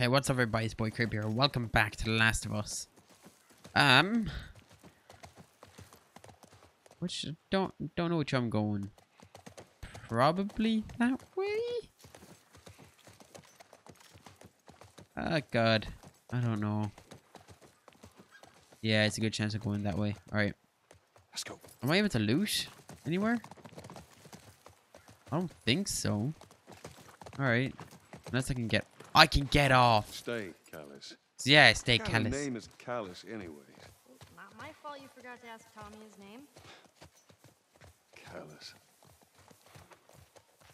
Hey, what's up everybody? It's Boy Creep here. Welcome back to The Last of Us. Um... Which, don't, don't know which I'm going. Probably that way? Oh god. I don't know. Yeah, it's a good chance of going that way. Alright. Let's go. Am I able to loot anywhere? I don't think so. Alright. Unless I can get... I can get off! Stay, Callus. Yeah, stay What kind of name is Callus, anyways? Not my fault you forgot to ask Tommy his name. Callus.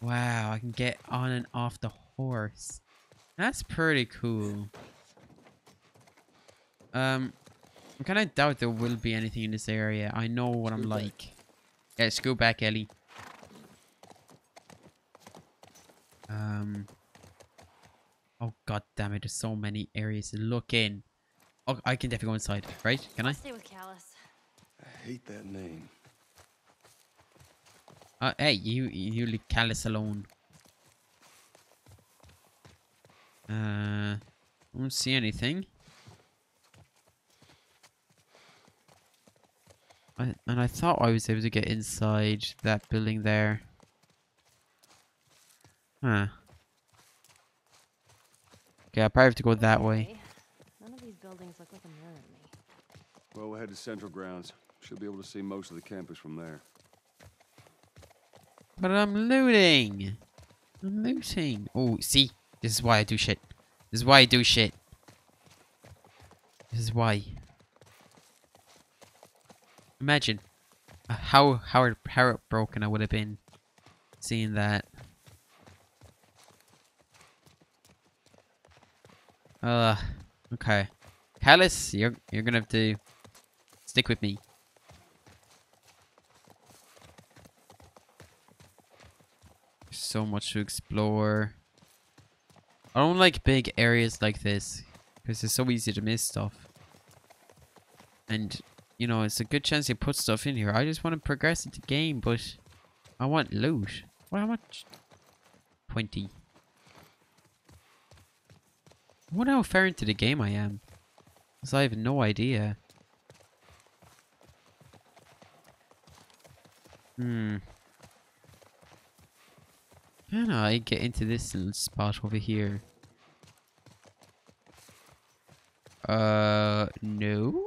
Wow, I can get on and off the horse. That's pretty cool. Um, I kind of doubt there will be anything in this area. I know what I'm Scoot back. like. Yeah, scoot back, Ellie. Um. Oh god damn it! There's so many areas to look in. Oh, I can definitely go inside, right? Can I? Stay with Callus. I hate that name. Uh, hey, you you leave Callus alone. Uh, I don't see anything. I, and I thought I was able to get inside that building there. Huh. Okay, I probably have to go that way. None of these buildings look like a mirror to me. Well, we'll head to Central Grounds. Should be able to see most of the campus from there. But I'm looting. I'm looting. Oh, see? This is why I do shit. This is why I do shit. This is why. Imagine uh, how how heartbroken I would have been seeing that. Uh, okay. Callus, you're you're gonna have to stick with me. so much to explore. I don't like big areas like this because it's so easy to miss stuff. And you know, it's a good chance you put stuff in here. I just want to progress in the game, but I want loot. What how much? Twenty. I wonder how far into the game I am. Because I have no idea. Hmm. Can I get into this little spot over here? Uh, no?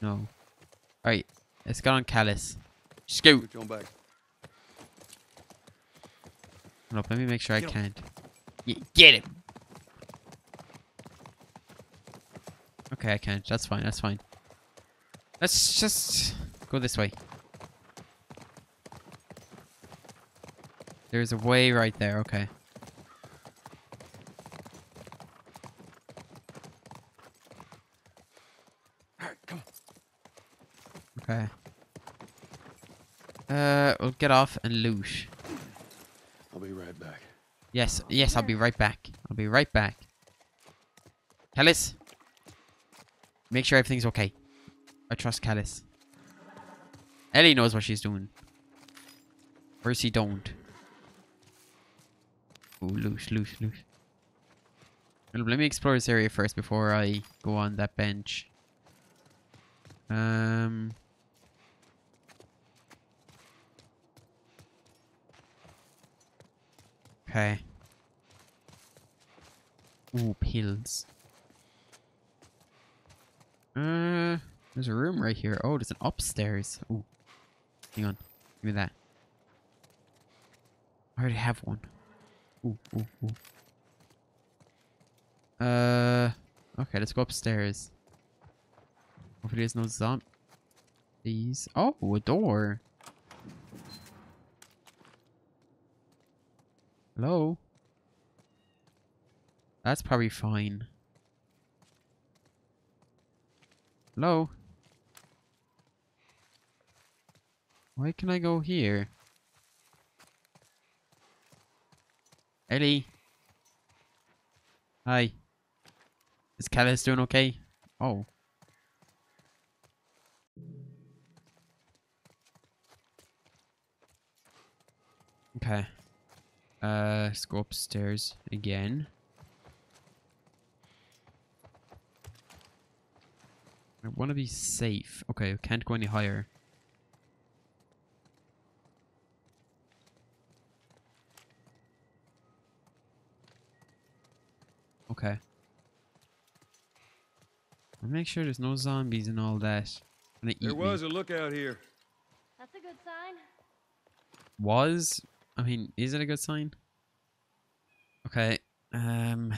No. Alright, let's go on Callus. Scoot! Get back. Hold up, let me make sure I can't. Get it! Okay, I can't. That's fine, that's fine. Let's just go this way. There's a way right there, okay. All right, come on. Okay. Uh, we'll get off and loot. I'll be right back. Yes, yes, I'll be right back. I'll be right back. Callus! Make sure everything's okay. I trust Callus. Ellie knows what she's doing. Percy don't. Ooh, loose, loose, loose. Well, let me explore this area first before I go on that bench. Um... Okay. Ooh, pills. Uh, there's a room right here. Oh, there's an upstairs. Ooh. Hang on. Give me that. I already have one. Ooh, ooh, ooh. Uh, okay, let's go upstairs. Hopefully there's no zombies. Oh, a door. Hello? That's probably fine. Hello? Why can I go here? Ellie? Hi. Is Callus doing okay? Oh. Okay. Uh, let's go upstairs again. Want to be safe. Okay, can't go any higher. Okay. I'll make sure there's no zombies and all that. Gonna eat There me. was a lookout here. That's a good sign. Was? I mean, is it a good sign? Okay. Um.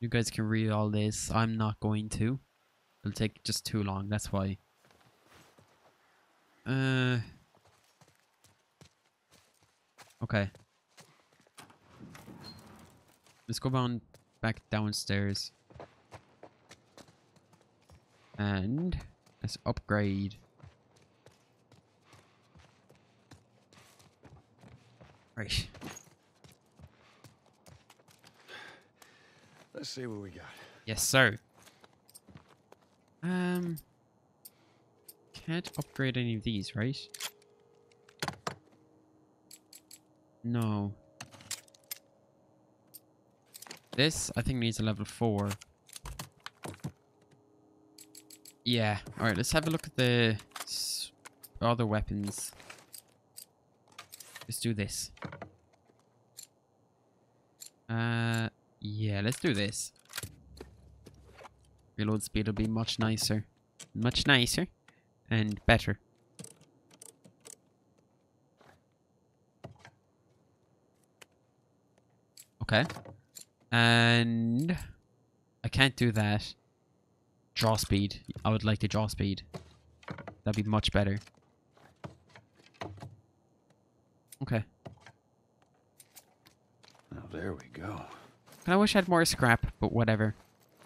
You guys can read all this. I'm not going to. It'll take just too long. That's why. Uh. Okay. Let's go down back downstairs. And let's upgrade. Right. Let's see what we got. Yes, sir. Um, can't upgrade any of these, right? No. This, I think, needs a level 4. Yeah. Alright, let's have a look at the other weapons. Let's do this. Uh, yeah, let's do this. Reload speed will be much nicer. Much nicer. And better. Okay. And I can't do that. Draw speed. I would like to draw speed. That'd be much better. Okay. Oh, there we go. I wish I had more scrap, but whatever.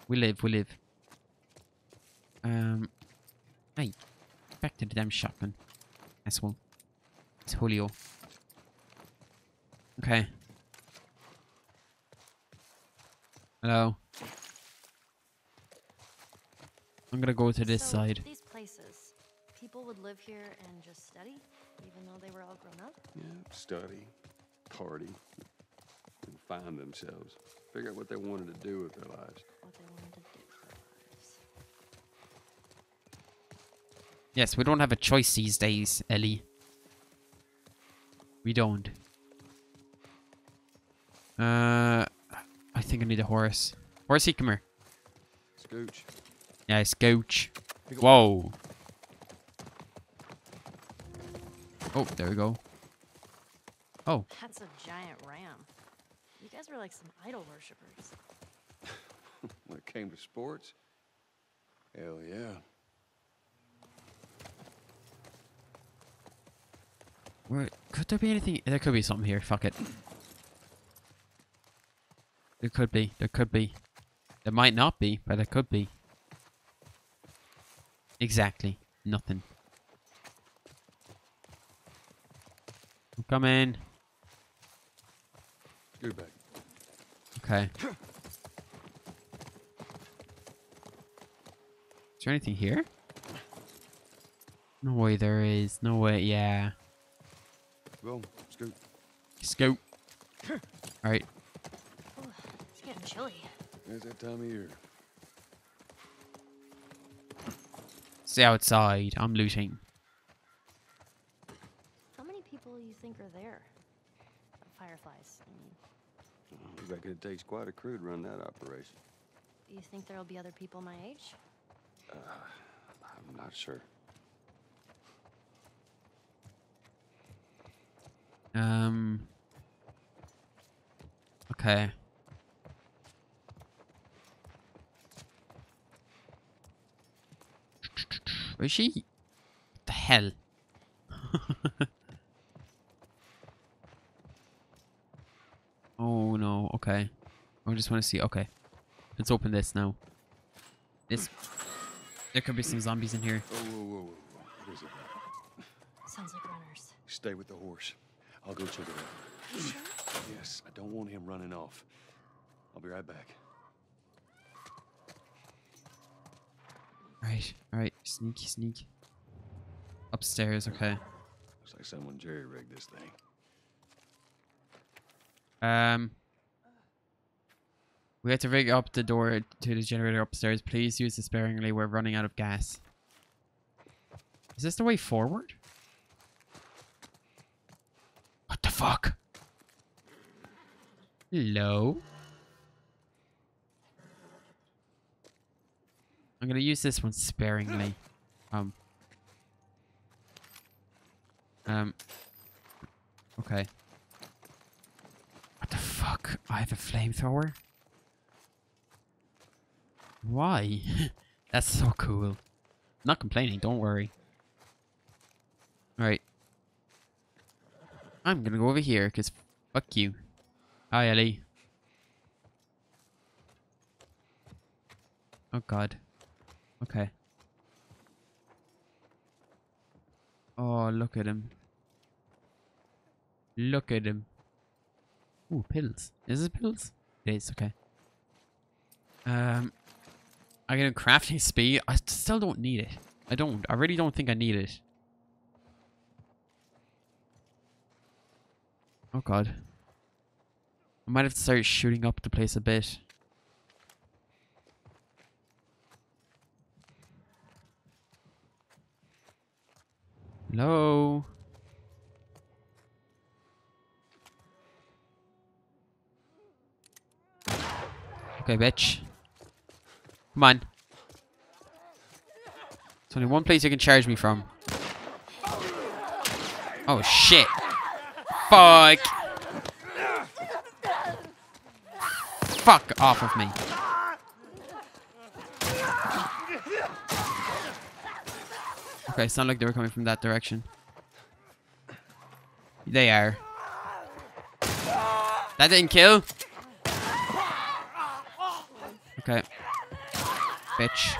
We live, we live. Um, hey, back to the damn shotgun. Asshole. It's Julio. Okay. Hello. I'm gonna go to this So, side. These places, people would live here and just study, even though they were all grown up. Yeah, study, party, and find themselves. Figure out what they wanted to do with their lives. What they wanted to do with their lives. Yes, we don't have a choice these days, Ellie. We don't. Uh, I think I need a horse. Horsey, come here. Scooch. Yeah, scooch. Whoa. Oh, there we go. Oh, That's a giant ram. You guys were like some idol worshippers. When it came to sports, hell yeah. Where, could there be anything? There could be something here. Fuck it. There could be. There could be. There might not be, but there could be. Exactly. Nothing. Oh, come in. Scoot back. Okay. Is there anything here? No way there is. No way. Yeah. Go, scoot. Scoot. Alright. Ooh, it's getting chilly. It's that time of year. Stay outside. I'm looting. How many people do you think are there? Uh, Fireflies. I mean, I reckon it takes quite a crew to run that operation. Do you think there'll be other people my age? I'm not sure. Um. Okay. Where is she? What the hell? oh no, okay. I just want to see. Okay. Let's open this now. This. There could be some zombies in here. Whoa, whoa, whoa, whoa. What is it? Sounds like runners. Stay with the horse. I'll go check it out. You sure? Yes, I don't want him running off. I'll be right back. Alright, alright. Sneaky, sneak. Upstairs, okay. Looks like someone jerry-rigged this thing. Um. We have to rig up the door to the generator upstairs. Please use it sparingly. We're running out of gas. Is this the way forward? What the fuck? Hello? I'm gonna use this one sparingly. Um. Um. Okay. What the fuck? I have a flamethrower? Why? That's so cool. Not complaining, don't worry. Alright. I'm gonna go over here, because fuck you. Hi, Ellie. Oh god. Okay. Oh, look at him. Look at him. Ooh, pills. Is it pills? It is, okay. Um, I get a crafting speed. I still don't need it. I don't. I really don't think I need it. Oh god. I might have to start shooting up the place a bit. Hello? Okay, bitch. Come on. There's only one place you can charge me from. Oh, shit. Fuck. Fuck off of me. Okay, sound like they were coming from that direction. They are. That didn't kill. Okay. Bitch.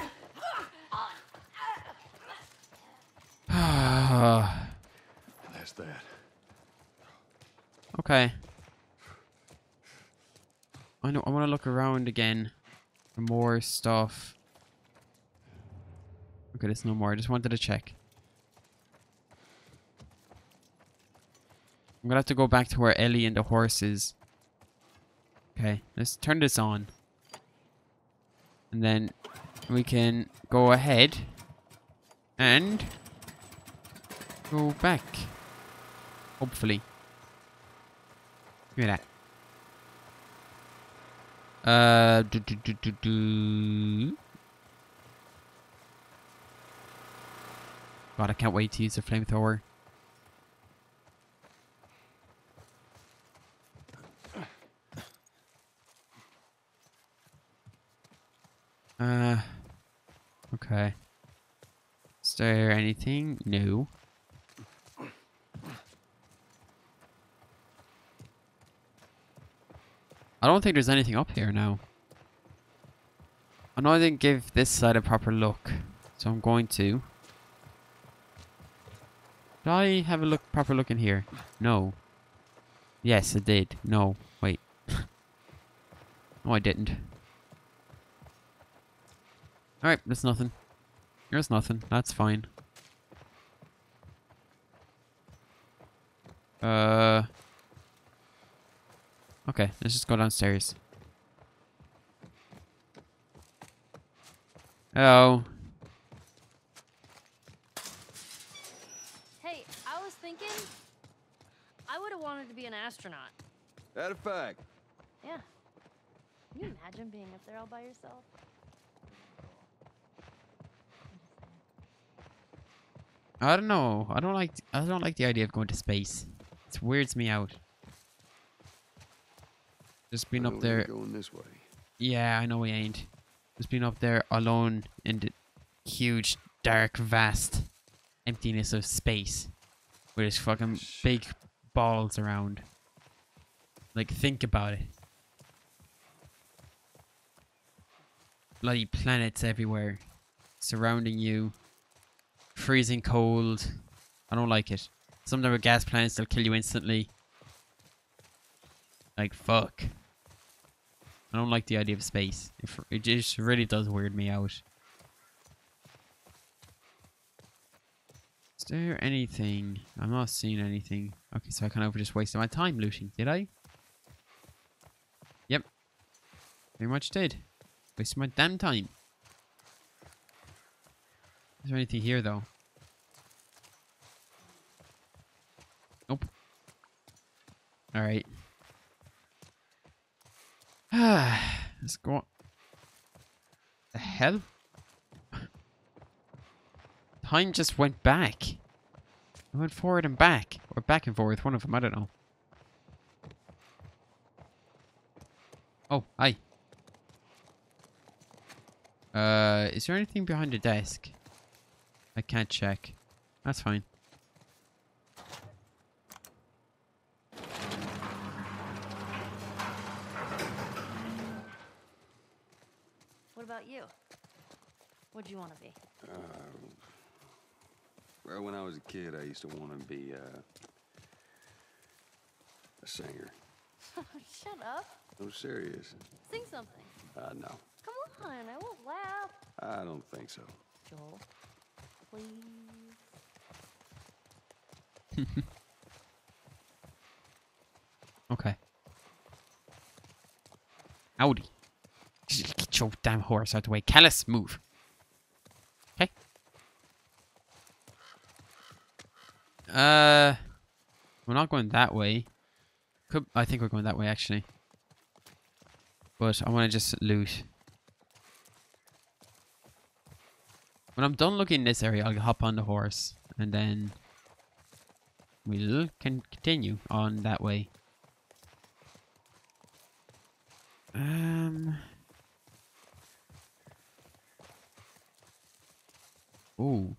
Okay. I know. I want to look around again for more stuff. Okay, there's no more. I just wanted to check. I'm gonna have to go back to where Ellie and the horse is. Okay, let's turn this on. And then we can go ahead and go back. Hopefully. Give me that. Uh, do, do, do, do, do. God, I can't wait to use the flamethrower. Uh, okay. Is there anything? No. I don't think there's anything up here now. I know I didn't give this side a proper look, so I'm going to. Did I have a look proper look in here? No. Yes, I did. No, wait. no, I didn't. Alright, there's nothing. There's nothing. That's fine. Uh. Okay, let's just go downstairs. Hello. Hey, I was thinking I would have wanted to be an astronaut. That a fact. Yeah. Can you imagine being up there all by yourself? I don't know. I don't like. I don't like the idea of going to space. It weirds me out. Just being I up there. Going this way. Yeah, I know we ain't. Just being up there alone in the huge, dark, vast emptiness of space, with there's fucking big balls around. Like, think about it. Bloody planets everywhere, surrounding you. Freezing cold. I don't like it. Some of them are gas planets, they'll kill you instantly. Like, fuck. I don't like the idea of space. It, just really does weird me out. Is there anything? I'm not seeing anything. Okay, so I kind of just wasted my time looting, did I? Yep. Pretty much did. Wasted my damn time. Is there anything here though? Nope. Alright. Let's go on. The hell? Time just went back. I went forward and back. Or back and forth, one of them, I don't know. Oh, hi. Uh, is there anything behind the desk? I can't check. That's fine. About you? What'd you want to be? Well, when I was a kid, I used to want to be uh, a singer. Shut up. No, serious. Sing something. Uh, no, Come on, I won't laugh. I don't think so. Joel, please. Okay. Howdy. Get your damn horse out of the way. Callus, move. Okay. Uh, we're not going that way. Could I think we're going that way actually. But I want to just loot. When I'm done looking in this area, I'll hop on the horse and then we'll can continue on that way. Um. Ooh.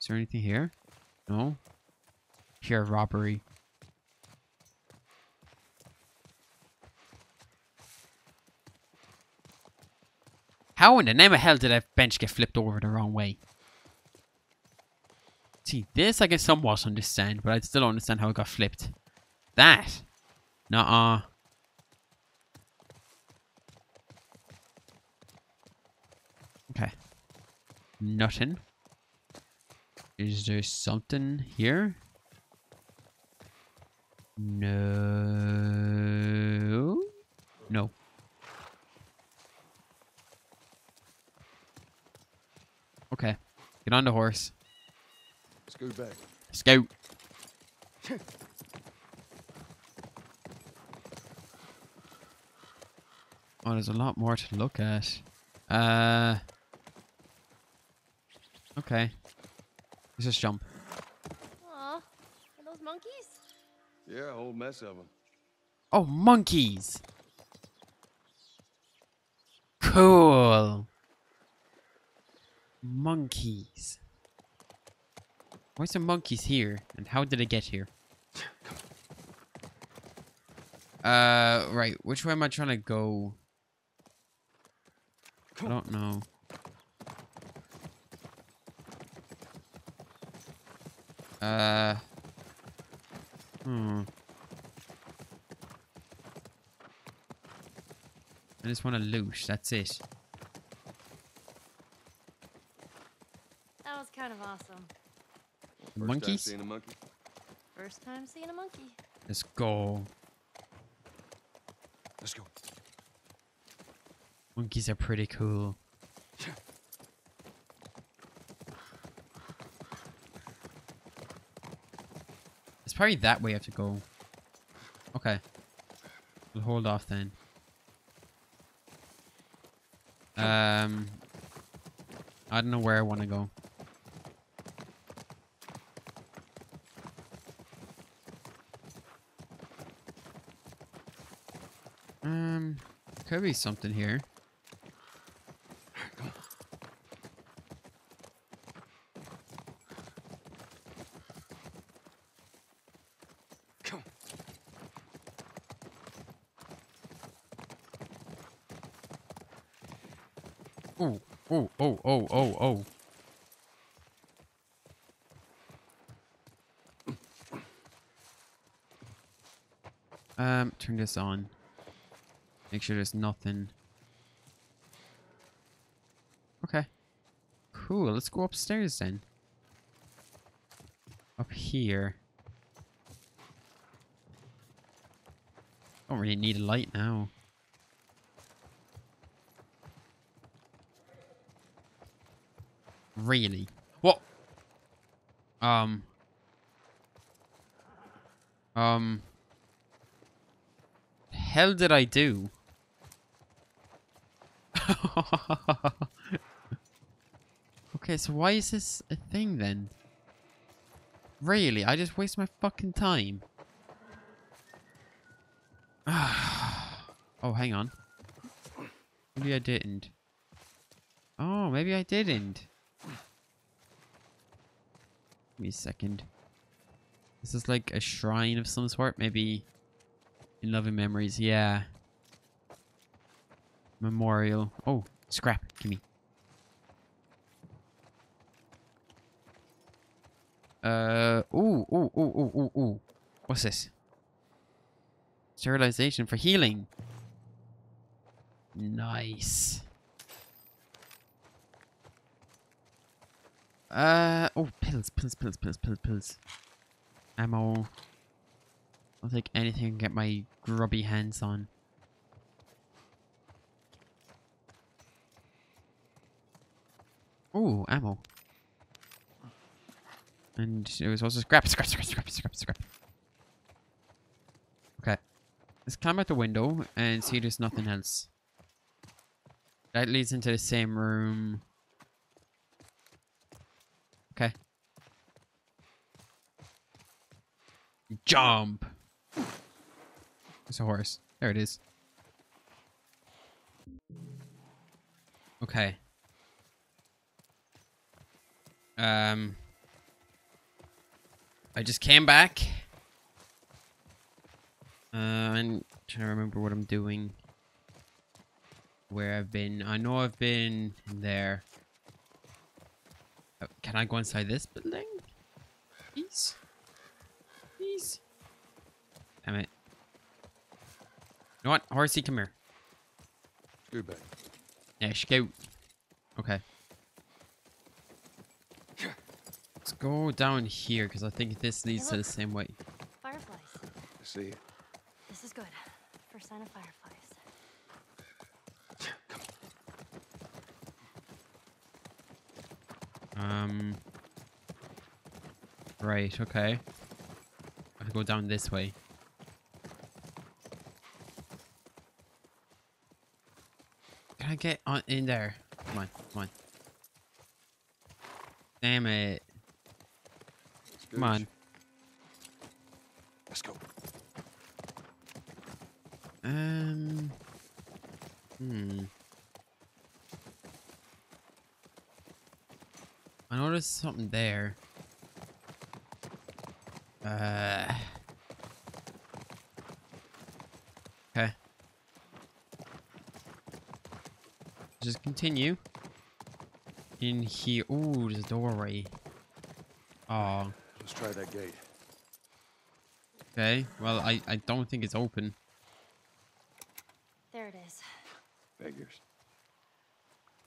Is there anything here? No. Here, robbery. How in the name of hell did that bench get flipped over the wrong way? See, this I can somewhat understand, but I still don't understand how it got flipped. That? Nuh-uh. Okay. Nothing. Is there something here? No. No. Okay. Get on the horse. Scoot back. Scout. Oh, there's a lot more to look at. Uh. Okay. Let's just jump. Aw, are those monkeys? Yeah, a whole mess of them. Oh, monkeys! Cool. Monkeys. Why some monkeys here? And how did they get here? Uh, right. Which way am I trying to go? I don't know. Uh. Hmm. I just want to loot. That's it. That was kind of awesome. First time seeing a monkey. First time seeing a monkey. Let's go. Let's go. Monkeys are pretty cool. Probably that way I have to go. Okay. We'll hold off then. Um, I don't know where I want to go. Um, could be something here. Oh, oh, oh, oh, oh, oh. Um, turn this on. Make sure there's nothing. Okay. Cool, let's go upstairs then. Up here. Don't really need a light now. Really? What? Um. Um. Hell did I do? okay, so why is this a thing then? Really? I just waste my fucking time. oh, hang on. Maybe I didn't. Oh, maybe I didn't. Give me a second. This is like a shrine of some sort, maybe in loving memories. Yeah. Memorial. Oh, scrap. Gimme. Uh. Ooh. Ooh. Ooh. Ooh. Ooh. Ooh. What's this? Sterilization for healing. Nice. Uh. Oh, pills. Pills. Pills. Pills. Pills. Pills. Ammo. I'll take anything can get my grubby hands on. Ooh, ammo. And it was also scrap, scrap, scrap, scrap, scrap, scrap. Okay. Let's climb out the window and see there's nothing else. That leads into the same room. Okay. Jump! It's a horse. There it is. Okay. Um... I just came back. Uh, I'm trying to remember what I'm doing. Where I've been. I know I've been there. Oh, can I go inside this building? Please? Please? Damn it. You know what? Horsey, come here. Scoot back. Yeah, scout. Okay. Let's go down here because I think this leads to the same way. Fireflies. I see. This is good. First sign of fireflies. Um. Right. Okay. To go down this way. Can I get on in there? Come on, come on. Damn it. Come on. Let's go. Um. Hmm. I noticed something there. Uh. Okay. Just continue. In here. Ooh, there's a doorway. Oh. Let's try that gate. Okay. Well, I, I don't think it's open. There it is. Figures.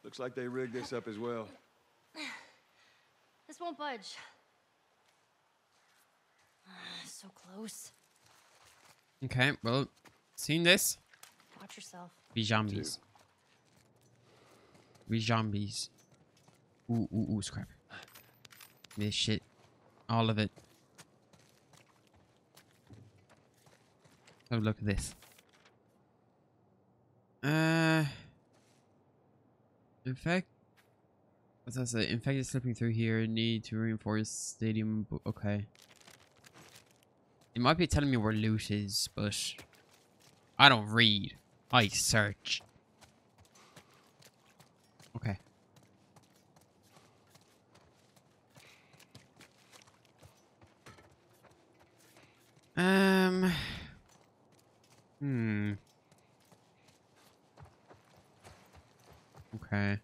Looks like they rigged this up as well. This won't budge. So close. Okay, well, seen this? Watch yourself. Be zombies. Be zombies. Ooh, ooh, ooh, scrap. This shit. All of it. Oh, look at this. Uh. In fact, what's that say? Infected slipping through here. Need to reinforce stadium. Okay. It might be telling me where loot is, but I don't read. I search. Okay. Um. Hmm. Okay. I'm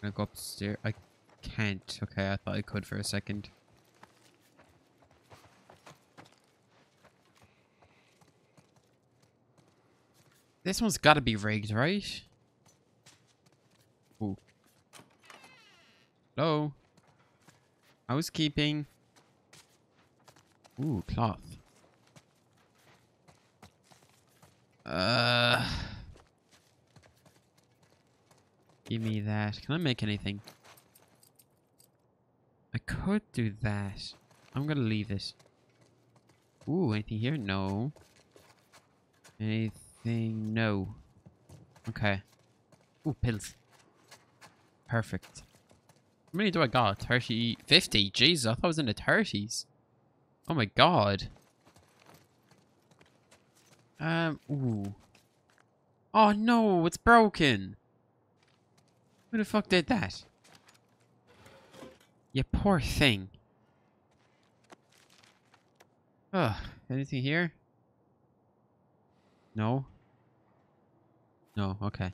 gonna go upstairs. I can't. Okay, I thought I could for a second. This one's gotta be rigged, right? Ooh. Hello? Housekeeping. Ooh, cloth. Uh. Give me that. Can I make anything? I could do that. I'm gonna leave this. Ooh, anything here? No. Anything? No. Okay. Ooh, pills. Perfect. How many do I got? 30, 50? Jesus, I thought I was in the 30s. Oh my god. Um, ooh. Oh no, it's broken. Who the fuck did that? You poor thing. Ugh, anything here? No? No, okay.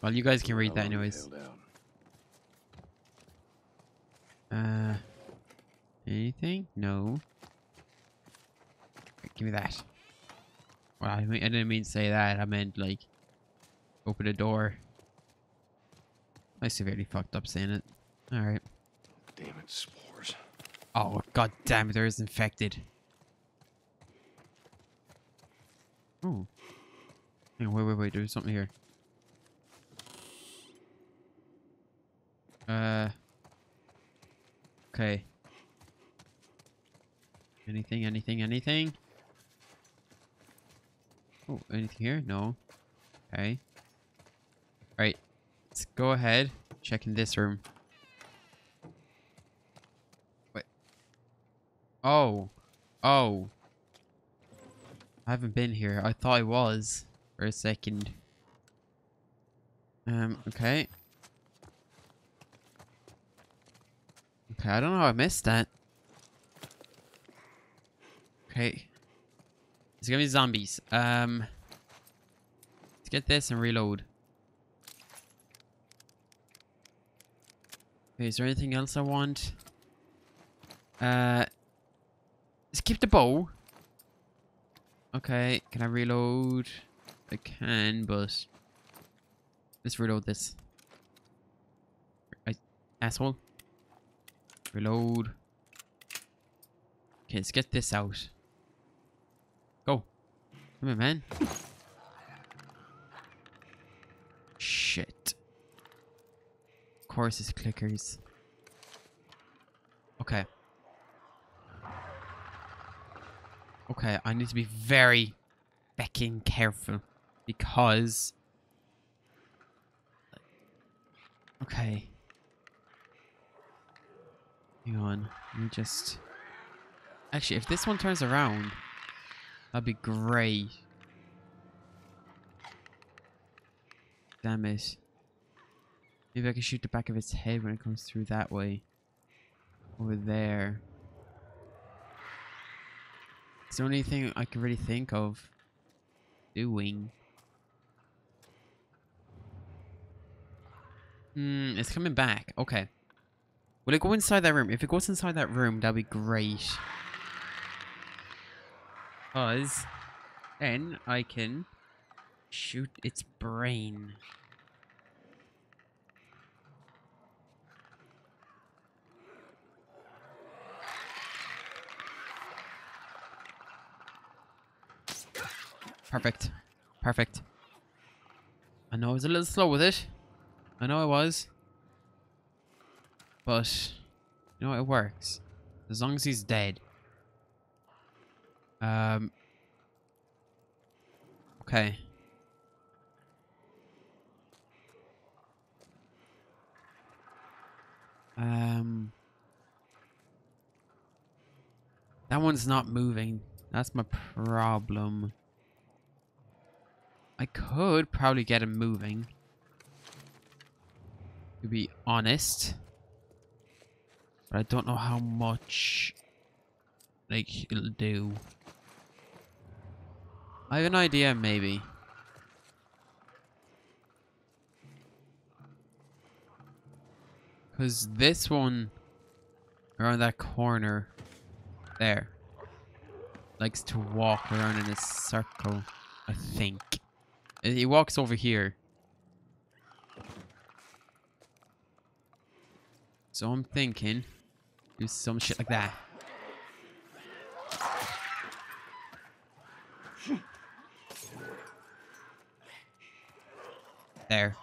Well, you guys can read that anyways. Uh, anything? No. Give me that. Well, I, mean, I didn't mean to say that. I meant like open the door. I severely fucked up saying it. All right. Damn it, spores. Oh god damn it! There is infected. Oh. Hang on, wait, wait, wait. There's something here. Uh. Okay. Anything, anything, anything? Oh, anything here? No. Okay. Right. Let's go ahead. Check in this room. Wait. Oh. Oh. I haven't been here. I thought I was for a second. Um, okay. Okay, I don't know how I missed that. Okay. It's gonna be zombies. Um, let's get this and reload. Okay, is there anything else I want? Uh, let's keep the bow. Okay, can I reload? I can, but let's reload this. I asshole. Reload. Okay, let's get this out. Go. Come on, man. Shit. Of course it's clickers. Okay. Okay, I need to be very fucking careful because Okay. Hang on. Let me just Actually, if this one turns around, that'd be great. Damn it. Maybe I can shoot the back of its head when it comes through that way. Over there. It's the only thing I can really think of doing. Hmm, it's coming back. Okay. Will it go inside that room? If it goes inside that room, that'd be great. Because then I can shoot its brain. Perfect. Perfect. I know I was a little slow with it. I know I was. But, you know, it works. As long as he's dead. Um. Okay. Um. That one's not moving. That's my problem. I could probably get him moving. To be honest. But I don't know how much like it'll do. I have an idea maybe. Cause this one around that corner there likes to walk around in a circle, I think. He walks over here. So I'm thinking, do some shit like that. There.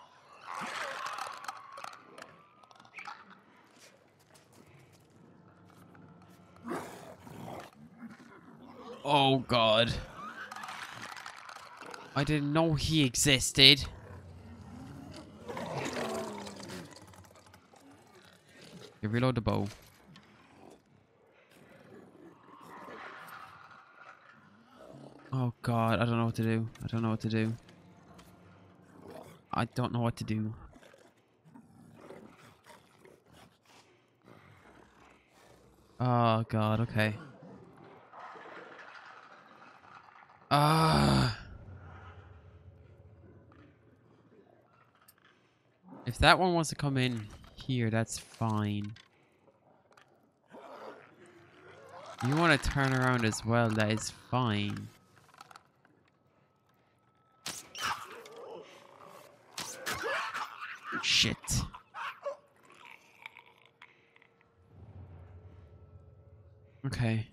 Oh god. I didn't know he existed. Okay, reload the bow. Oh god, I don't know what to do. I don't know what to do. I don't know what to do. Oh god, okay. Ah. If that one wants to come in here, that's fine. You want to turn around as well, that is fine. Shit. Okay.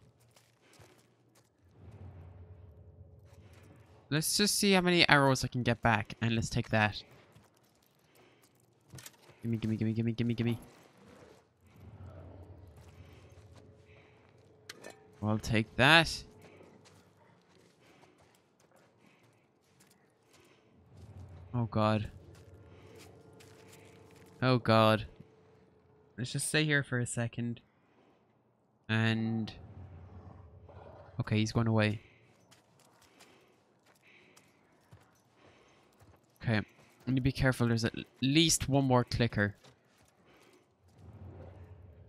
Let's just see how many arrows I can get back, and let's take that. Gimme, gimme, gimme, gimme, gimme, gimme. I'll take that. Oh god. Oh god. Let's just stay here for a second. And... Okay, he's going away. To be careful. There's at least one more clicker.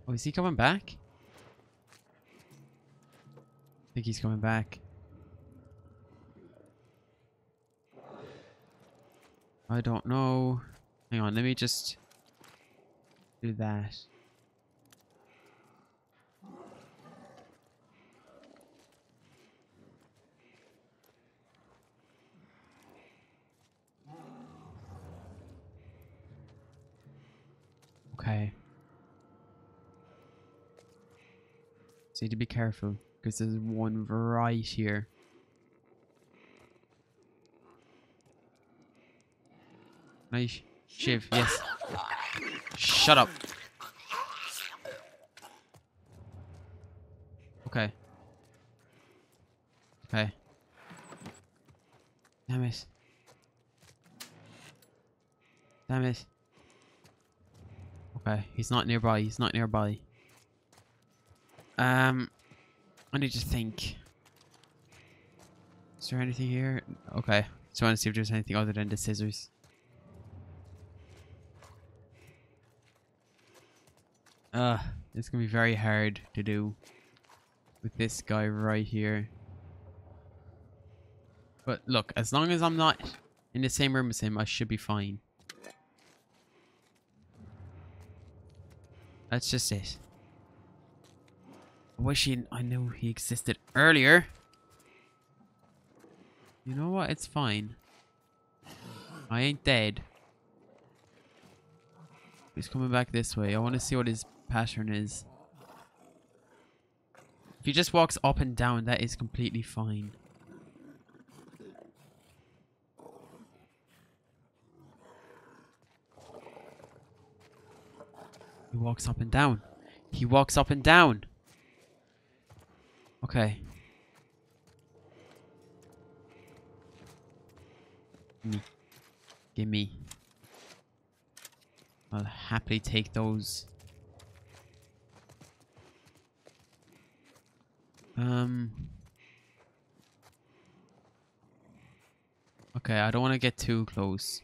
Oh, is he coming back? I think he's coming back. I don't know. Hang on, let me just do that. Okay. So you need to be careful because there's one right here. Nice. Shiv, yes. Shut up. Okay. Okay. Damn it. Damn it. Okay, he's not nearby. He's not nearby. Um, I need to think. Is there anything here? Okay, just want to see if there's anything other than the scissors. Uh, it's gonna be very hard to do with this guy right here. But look, as long as I'm not in the same room as him, I should be fine. That's just it. I wish he, I knew he existed earlier. You know what? It's fine. I ain't dead. He's coming back this way. I want to see what his pattern is. If he just walks up and down, that is completely fine. He walks up and down. He walks up and down. Okay. Gimme. Gimme. I'll happily take those. Um. Okay, I don't want to get too close.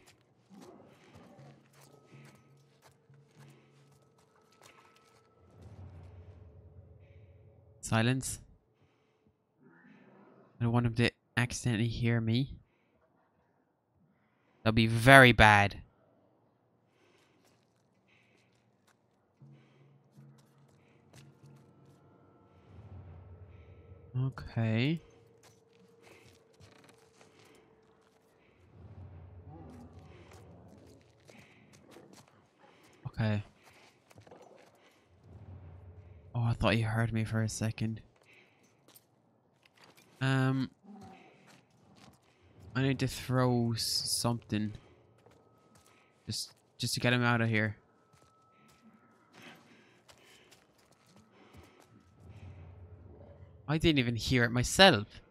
Silence. I don't want him to accidentally hear me. That'll be very bad. Okay. Okay. Oh, I thought you heard me for a second. Um, I need to throw something. Just, just to get him out of here. I didn't even hear it myself.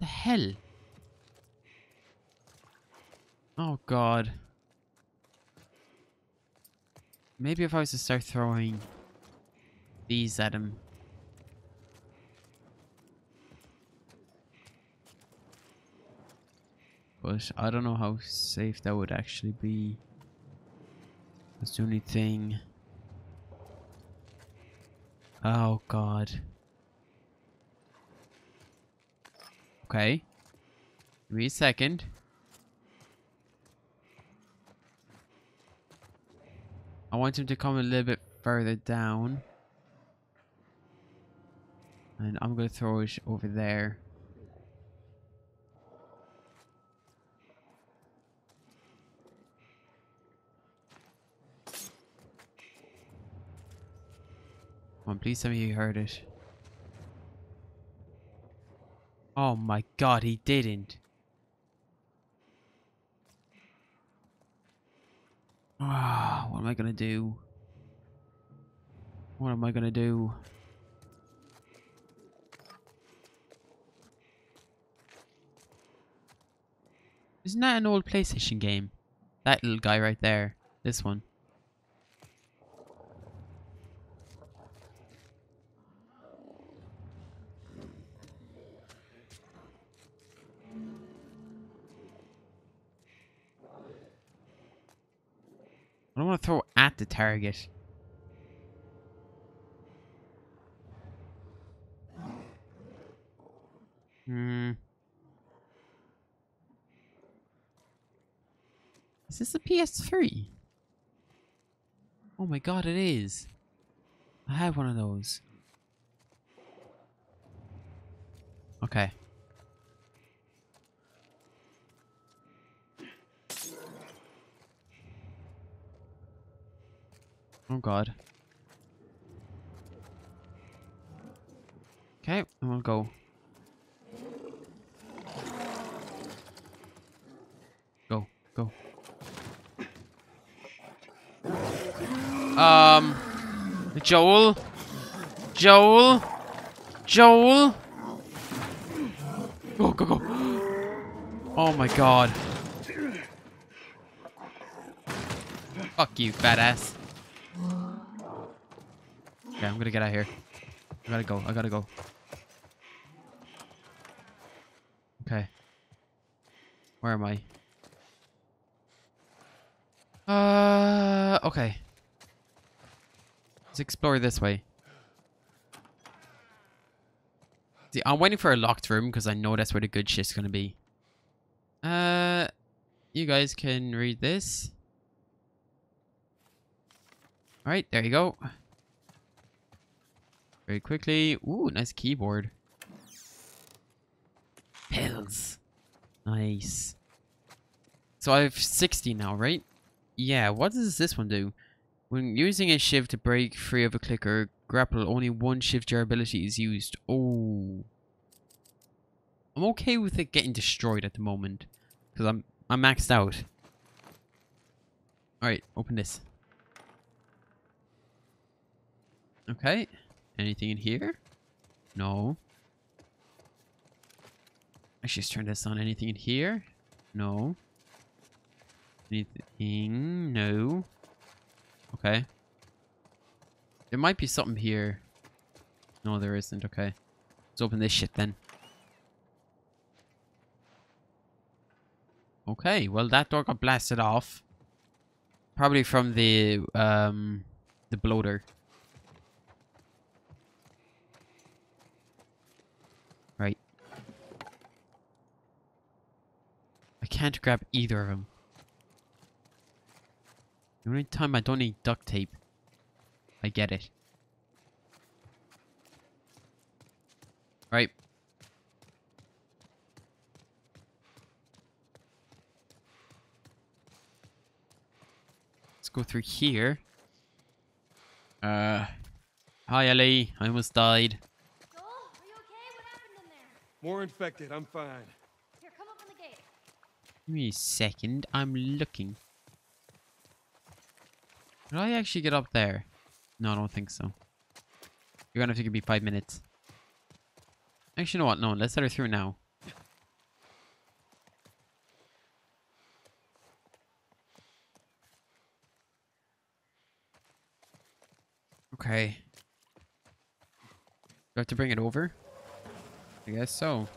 The hell? Oh god. Maybe if I was to start throwing these at him. But I don't know how safe that would actually be. That's the only thing. Oh god. Okay. Give me a second. I want him to come a little bit further down. And I'm gonna throw it over there. Come on, please tell me you heard it. Oh my god, he didn't. Ah, what am I gonna do? What am I gonna do? Isn't that an old PlayStation game? That little guy right there. This one. Want to throw at the target. Hmm. Is this a PS3? Oh my god, it is. I have one of those. Okay. Oh god. Okay, and we'll go. Go, go. Um, Joel? Joel? Joel? Go, go, go. Oh my god. Fuck you, badass. Okay, I'm gonna get out of here. I gotta go. I gotta go. Okay. Where am I? Uh, okay. Let's explore this way. See, I'm waiting for a locked room because I know that's where the good shit's gonna be. Uh, you guys can read this. Alright, there you go. Very quickly. Ooh, nice keyboard. Pills. Nice. So I have 60 now, right? Yeah, what does this one do? When using a shiv to break free of a clicker grapple, only one shiv durability is used. Oh. I'm okay with it getting destroyed at the moment. Because I'm, I'm maxed out. Alright, open this. Okay. Anything in here? No. Actually, just turn this on. Anything in here? No. Anything? No. Okay. There might be something here. No, there isn't. Okay. Let's open this shit then. Okay, well that door got blasted off. Probably from the um the bloater. Can't grab either of them. The only time I don't need duct tape. I get it. Right. Let's go through here. Uh, hi Ellie. I almost died. Joel, are you okay? What happened in there? More infected. I'm fine. Here, come open the gate. Give me a second. I'm looking. Did I actually get up there? No, I don't think so. You're gonna have to give me five minutes. Actually, you know what? No, let's let her through now. Okay. Do I have to bring it over? I guess so.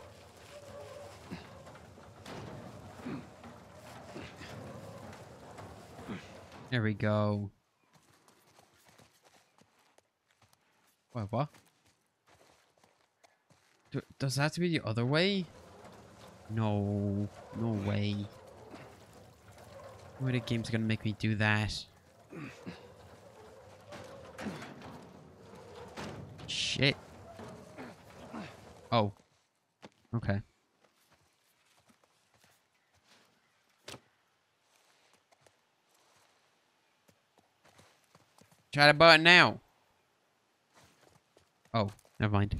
There we go. What? What? Do, does that have to be the other way? No. No way. Why the game's gonna make me do that? Shit. Oh. Okay. Try the button now. Oh, never mind.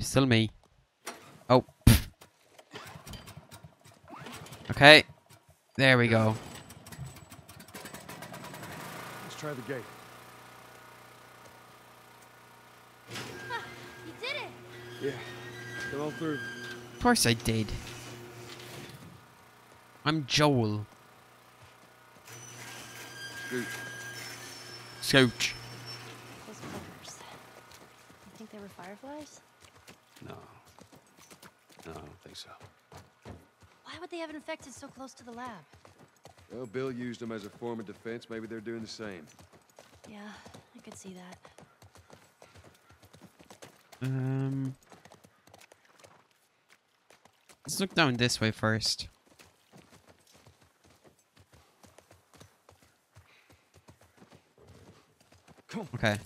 Still me. Oh. Okay. There we go. Let's try the gate. You did it! Yeah. Come on through. Of course I did. I'm Joel. Scoot. Scooch. Those clickers. You think they were fireflies? No. No, I don't think so. Why would they have infected so close to the lab? Well, Bill used them as a form of defense. Maybe they're doing the same. Yeah, I could see that. Um. Let's look down this way first. Okay.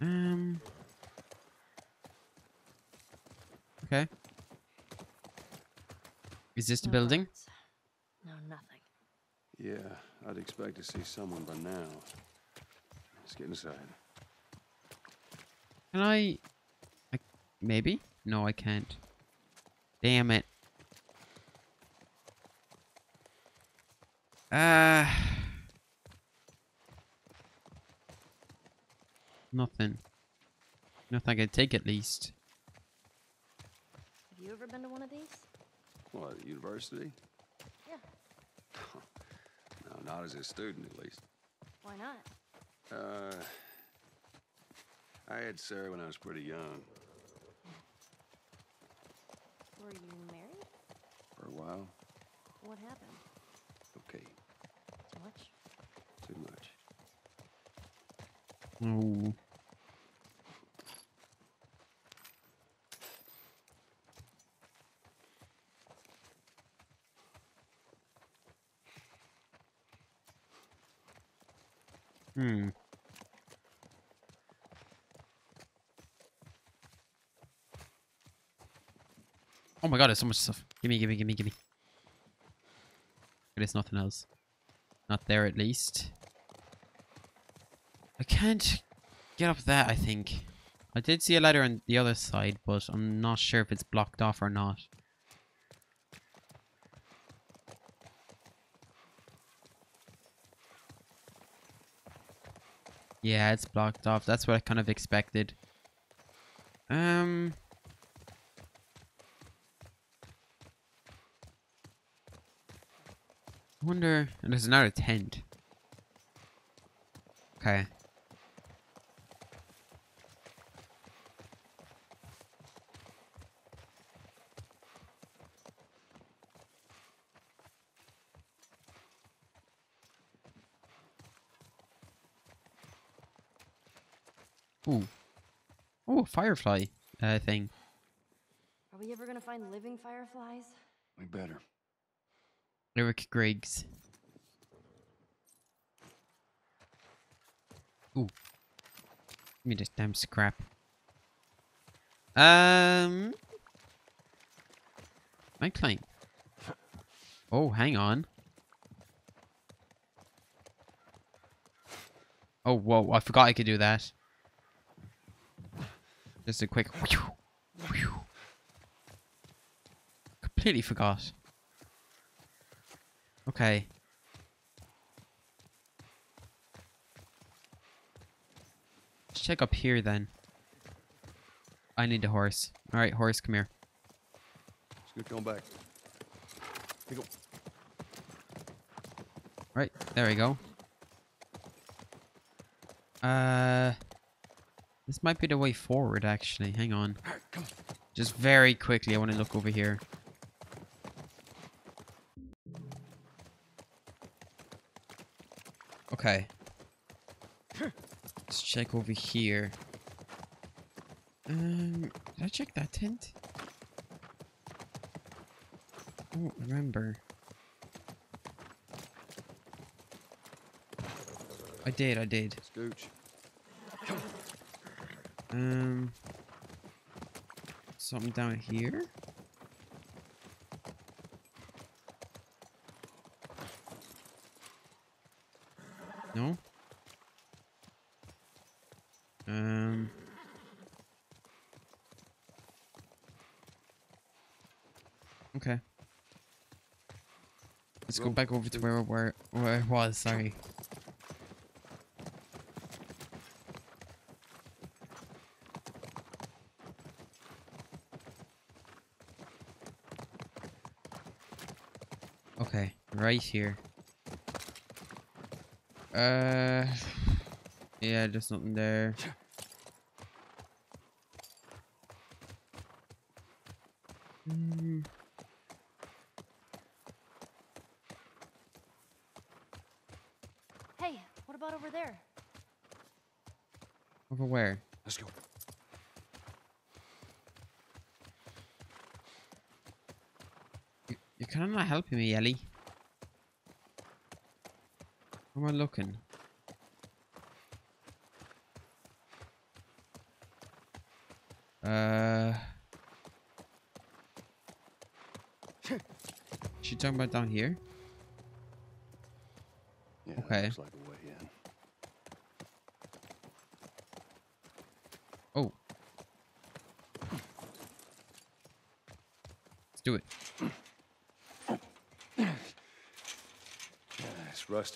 Um. Okay. Is this the No building? guards. No, nothing. Yeah, I'd expect to see someone by now. Let's get inside. Can I, I? Maybe? No, I can't. Damn it. Uh. Nothing. Nothing I can take at least. Have you ever been to one of these? What, university? Yeah. No, not as a student, at least. Why not? Uh, I had Sarah when I was pretty young. Were you married? For a while. What happened? Okay, Too much? too much. Oh. Hmm. There's so much stuff. Gimme, gimme, gimme, gimme. There's nothing else. Not there at least. I can't get up that, I think. I did see a ladder on the other side, but I'm not sure if it's blocked off or not. Yeah, it's blocked off. That's what I kind of expected. Um... wonder... And there's another tent. Okay. Ooh. Oh, firefly uh, thing. Are we ever gonna find living fireflies? We better. Eric Griggs. Ooh. Give me this damn scrap. Um. I climb. Oh, hang on. Oh, whoa. I forgot I could do that. Just a quick. Completely forgot. Okay. Let's check up here then. I need a horse. All right, horse, come here. It's good going back. Here go. Right, there we go. Uh, this might be the way forward, actually. Hang on. Just very quickly, I want to look over here. Okay. Let's check over here. Um, did I check that tent? I don't remember. I did, I did. Scooch. Um, something down here. Okay. Let's go back over to where where where I was. Sorry. Okay, right here. Uh, yeah, there's nothing there. Hmm. Hey, what about over there? Over where? Let's go. You, you're kind of not helping me, Ellie. Where am I looking? Uh. She talking about down here? Yeah, Okay. Looks like a way in. Oh. Let's do it. Yeah,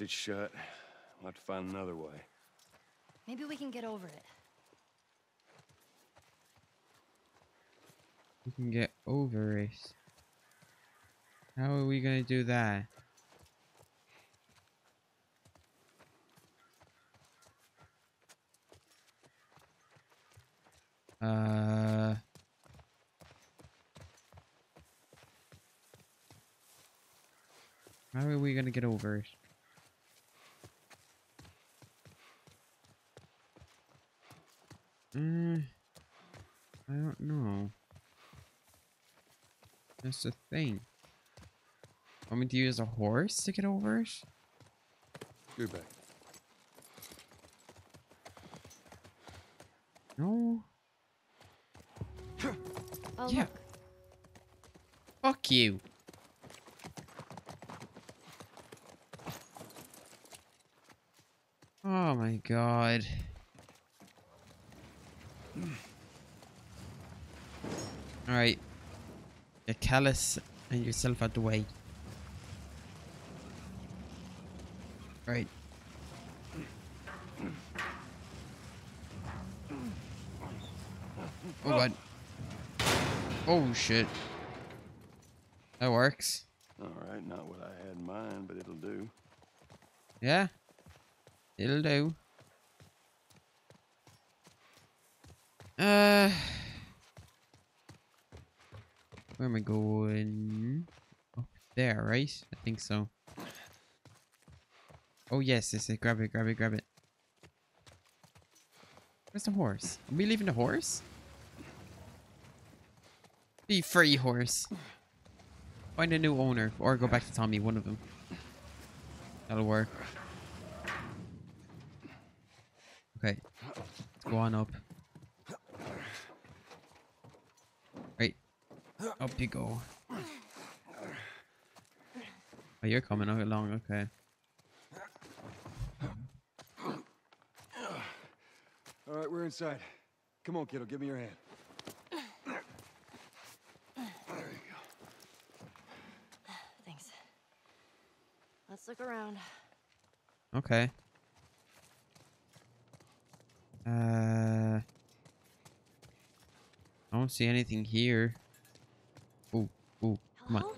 it's shut. We'll have to find another way. Maybe we can get over it. We can get over it. How are we gonna do that? Uh. How are we gonna get over it? Mm, I don't know. That's the thing. Want me to use a horse to get over it? Scoot back. No. Oh, Yeah. look. Fuck you. Oh my god. Alright. Get Callus and yourself out the way. Right. Oh god. Oh shit. That works. All right, not what I had in mind, but it'll do. Yeah. It'll do. Uh. Where am I going? Up there, right? I think so. Oh yes, yes, yes. Grab it, grab it, grab it. Where's the horse? Are we leaving the horse? Be free, horse. Find a new owner, or go back to Tommy, one of them. That'll work. Okay. Let's go on up. Right. Up you go. Oh, you're coming along, okay. All right, we're inside. Come on, kiddo, give me your hand. There you go. Thanks. Let's look around. Okay. Uh. I don't see anything here. Come on. Where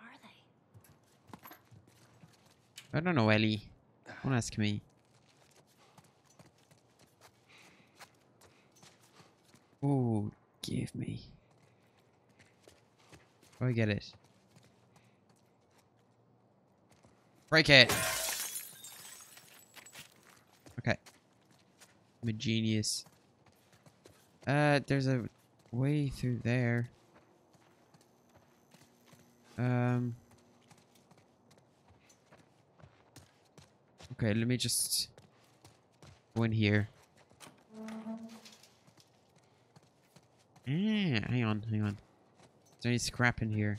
are they? I don't know, Ellie. Don't ask me. Oh, give me. Oh, I get it. Break it! Okay. I'm a genius. Uh, there's a way through there. Um. Okay, let me just go in here. Hang on, hang on. Is there any scrap in here?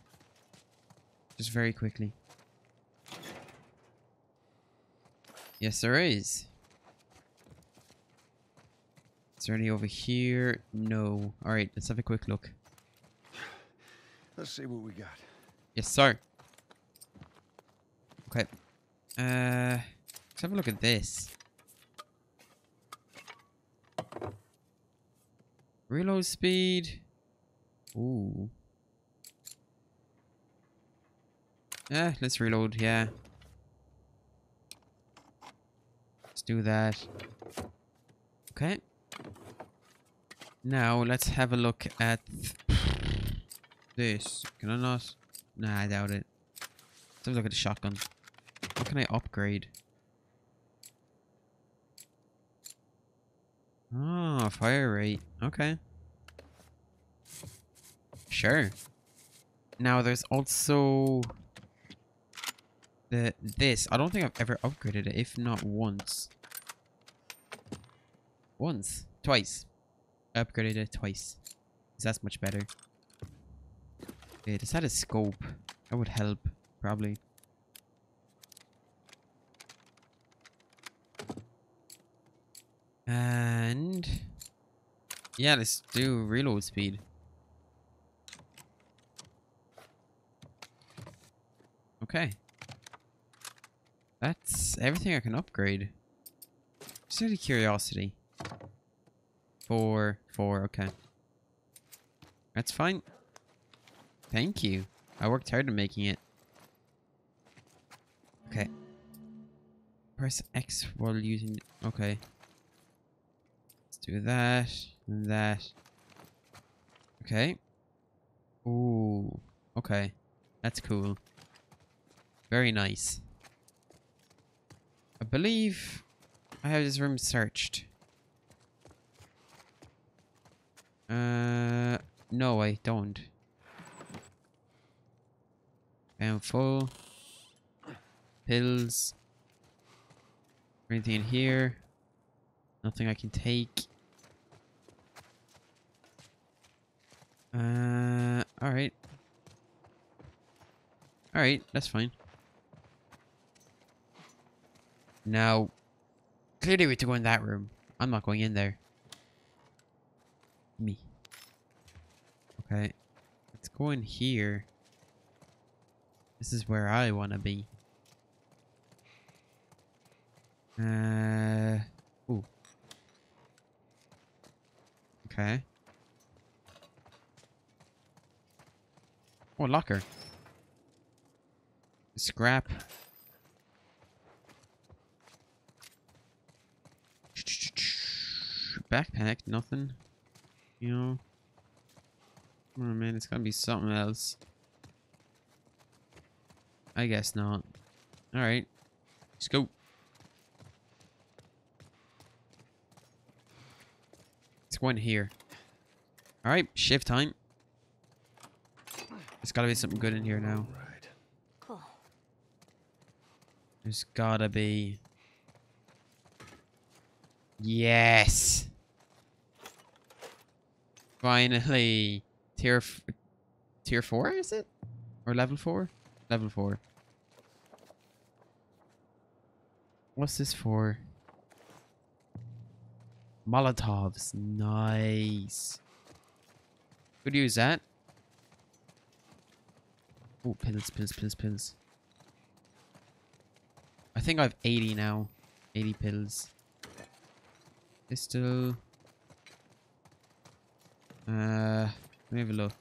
Just very quickly. Yes, there is. Is there any over here? No. Alright, let's have a quick look. Let's see what we got. Yes, sir. Okay. Uh, let's have a look at this. Reload speed. Ooh. Yeah, let's reload, yeah. Let's do that. Okay. Now, let's have a look at this. Can I not? Nah, I doubt it. Let's a look at the shotgun. What can I upgrade? Oh, fire rate. Okay. Sure. Now there's also the this. I don't think I've ever upgraded it, if not once. Once. Twice. I upgraded it twice. that's much better. Okay, does that a scope? That would help, probably. And yeah, let's do reload speed. Okay. That's everything I can upgrade. Just out of curiosity. Four, four, okay. That's fine. Thank you. I worked hard on making it. Okay. Press X while using... Okay. Let's do that. And that. Okay. Ooh. Okay. That's cool. Very nice. I believe I have this room searched. Uh, no, I don't. I'm full. Pills. Anything in here? Nothing I can take. Uh, alright. Alright, that's fine. Now, clearly we have to go in that room. I'm not going in there. Me. Okay. Let's go in here. This is where I want to be. Uh. Ooh. Okay. Oh, locker. Scrap. Backpack, nothing. You know. Oh man, it's gotta be something else. I guess not. Alright. Let's go. Go in here. Alright, shift time. There's gotta be something good in here now. There's gotta be. Yes! Finally! Tier tier 4 is it? Or level 4? Level 4. What's this for? Molotovs. Nice. Could use that. Oh, pills, pills, pills, pills. I think I have 80 now. 80 pills. Pistol. Uh, let me have a look.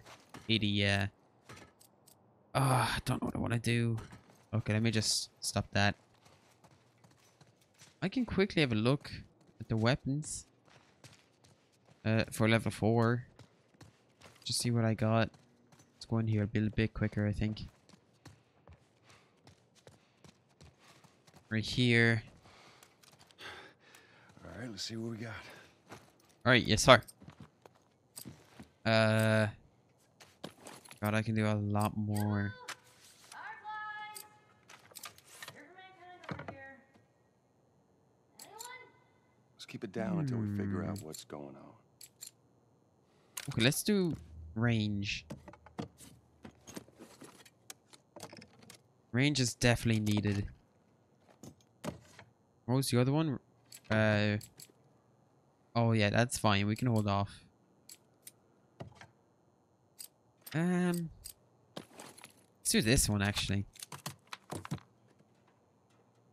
80, yeah. Ah, I don't know what I want to do. Okay, let me just stop that. I can quickly have a look at the weapons. Uh, for level 4. Just see what I got. Let's go in here, build a bit quicker, I think. Right here. All right, let's see what we got. Alright, yes sir. Uh God, I can do a lot more. Fireflies! Hear from mankind over here. Anyone? Let's keep it down until we figure out what's going on. Okay, let's do range. Range is definitely needed. What was the other one? Uh Oh yeah, that's fine. We can hold off. Um Let's do this one actually.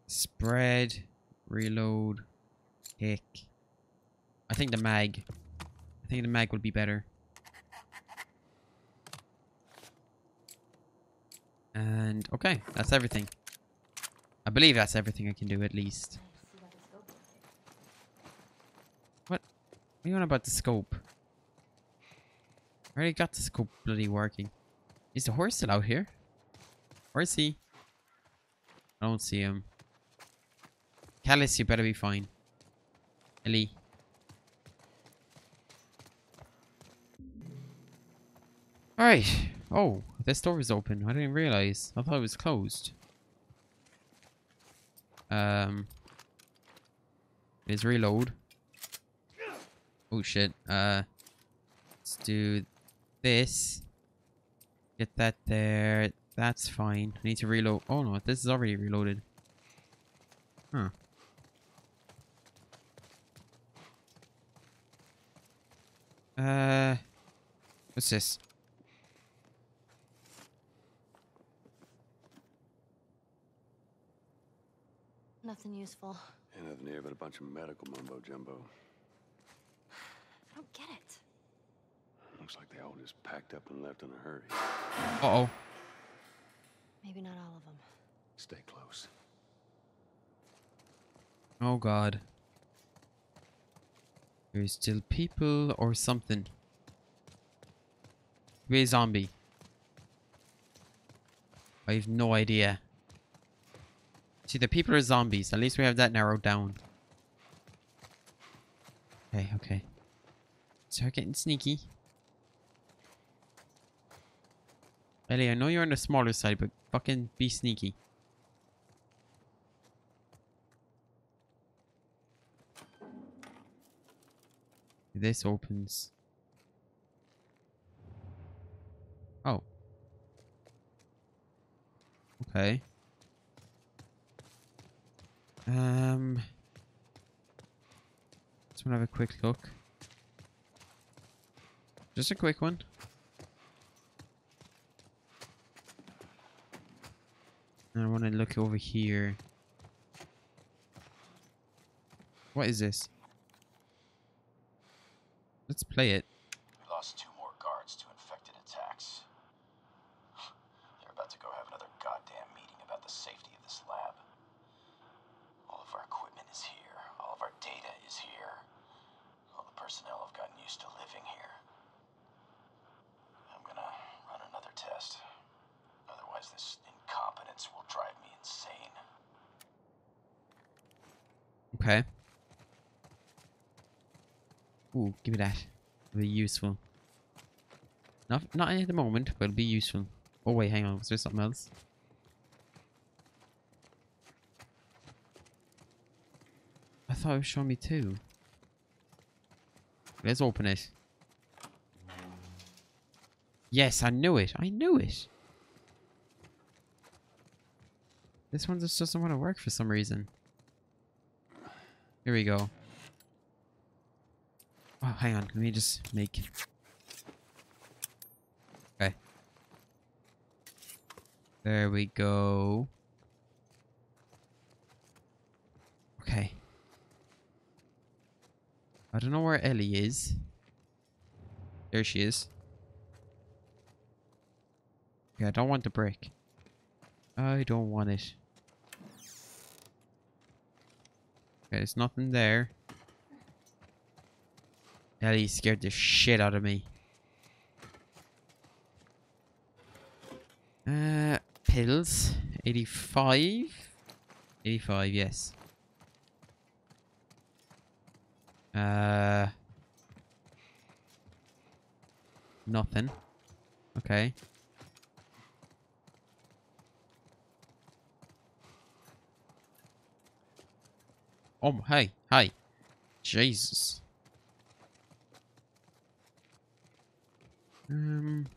Spread, reload, pick. I think the mag. I think the mag would be better. And okay, that's everything. I believe that's everything I can do at least. What? What are you on about the scope? I already got this scope bloody working. Is the horse still out here? Where is he? I don't see him. Callus, you better be fine. Ellie. Alright. Oh, this door is open. I didn't realize. I thought it was closed. Um. Let's reload. Oh shit. Uh. Let's do this. Get that there. That's fine. I need to reload. Oh no, this is already reloaded. Huh. Uh. What's this? Nothing useful. Ain't nothing here but a bunch of medical mumbo jumbo. I don't get it. Looks like they all just packed up and left in a hurry. Uh oh. Maybe not all of them. Stay close. Oh god. There's still people or something. Be a zombie. I have no idea. See, the people are zombies. At least we have that narrowed down. Okay, okay. Start getting sneaky. Ellie, I know you're on the smaller side, but fucking be sneaky. This opens. Oh. Okay. Um. Just want to have a quick look. Just a quick one. I want to look over here. What is this? Let's play it. We lost two more guards to infected attacks. They're about to go have another goddamn meeting about the safety of this lab. All of our equipment is here. All of our data is here. All the personnel have gotten used to living here. I'm gonna run another test. Otherwise, this incompetence will drive me insane. Okay. Ooh, give me that. It'll be useful. Not not at the moment, but it'll be useful. Oh wait, hang on. Was there something else? I thought it was showing me two. Let's open it. Yes, I knew it. I knew it. This one just doesn't want to work for some reason. Here we go. Hang on. Let me just make. Okay. There we go. Okay. I don't know where Ellie is. There she is. Yeah, I don't want the brick. I don't want it. Okay, there's nothing there. Ellie scared the shit out of me. Uh, pills. 85? 85, yes. Uh... Nothing. Okay. Oh, hey, hey. Jesus. Um.